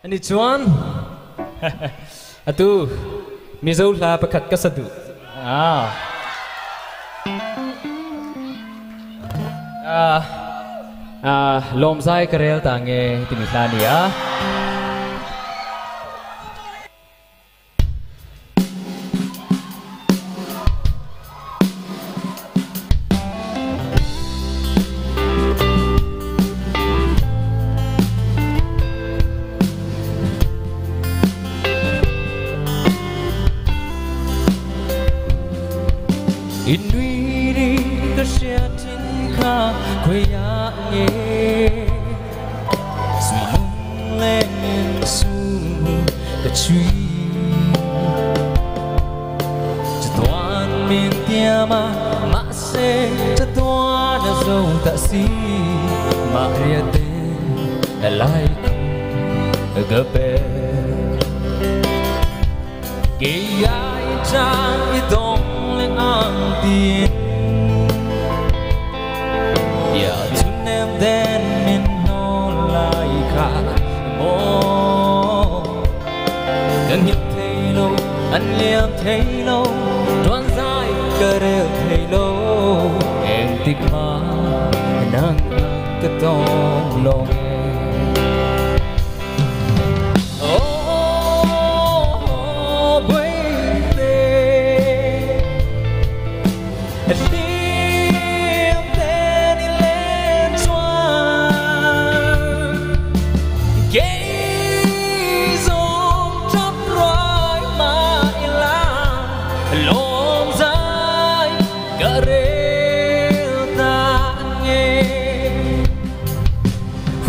Ani Juan. Atu. Mizou la pakat kasadu. Ah. Ah. Ah, lom kerel tangi tinisani ah. Tin kha quê ya nghe. Suy lung lên su cái truy. Cho toàn miền tia mà mà sẽ cho toàn là dâu ta si. Mà ria tên lại gấp bè kỳ ai chẳng y đông lên ang tiền. Càng gần thấy lâu anh liêm thấy lâu đoan dài cơ đều thấy lâu. Em tích mà nang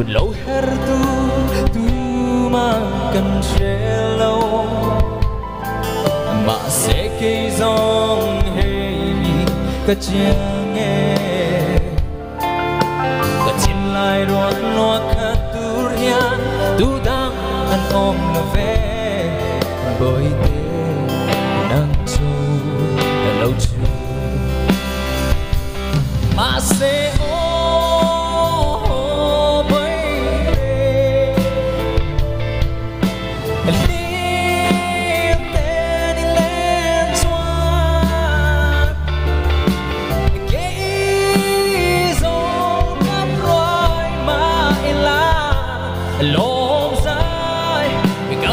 phun lâu her tu tu mà cần che lâu mà sẽ cây dòng hề cả chia nghe cả chín lại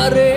cả